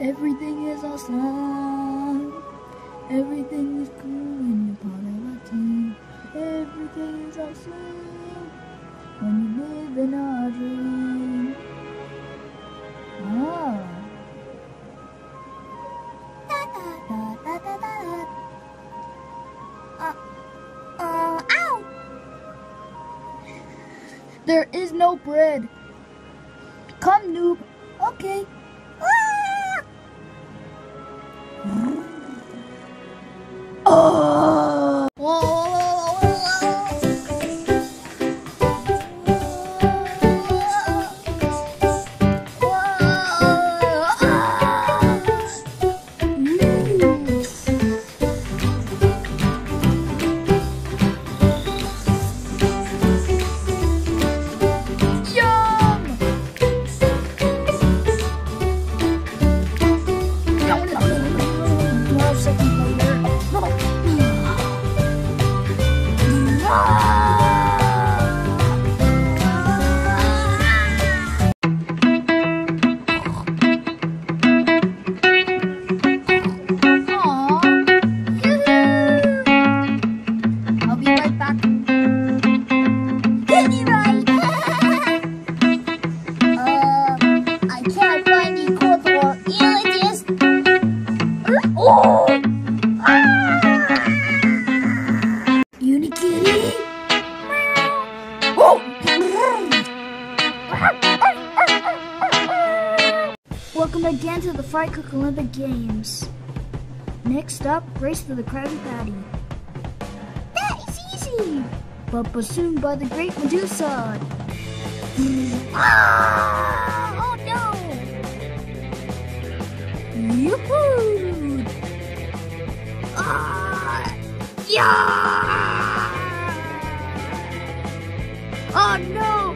Everything is awesome. Everything is cool when you're part of a team. Everything is awesome when you live in a dream. Da, da, da, ow! There is no bread. Come, noob. Okay. Oh! Oh! Unikitty. Welcome again to the Fry Cook Olympic Games. Next up, race to the Krabby Patty. That is easy! But bassoon by the Great Medusa. ah! Oh no! Yoo-hoo! Ah! Yeah! Oh no!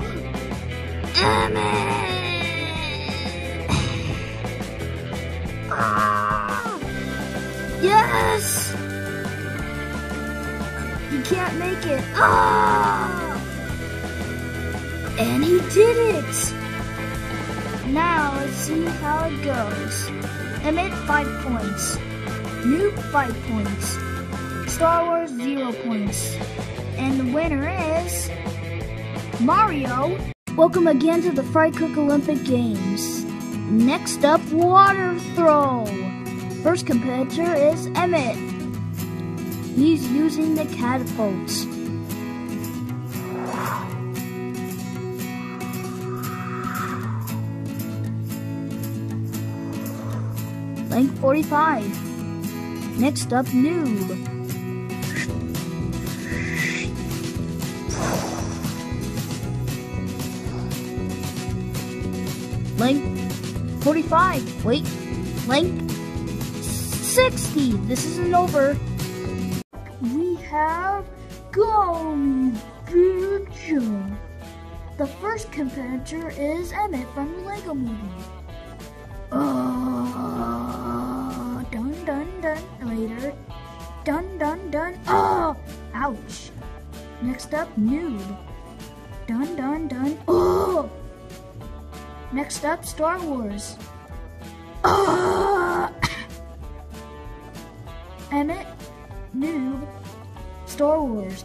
Emmet! Ah! Yes! He can't make it. Ah! And he did it! Now let's see how it goes. Emmet, 5 points. Noob, 5 points. Star Wars, 0 points. And the winner is... Mario. Welcome again to the Fry Cook Olympic Games. Next up, water throw. First competitor is Emmet. He's using the catapults. Length 45. Next up, Noob. Length 45. Wait. Length 60. This isn't over. We have Golly The first competitor is Emmet from Lego movie. Uh, Dun. Oh, ouch. Next up, Noob. Dun dun dun. Oh. Next up, Star Wars. Ah! Emmet, Noob, Star Wars.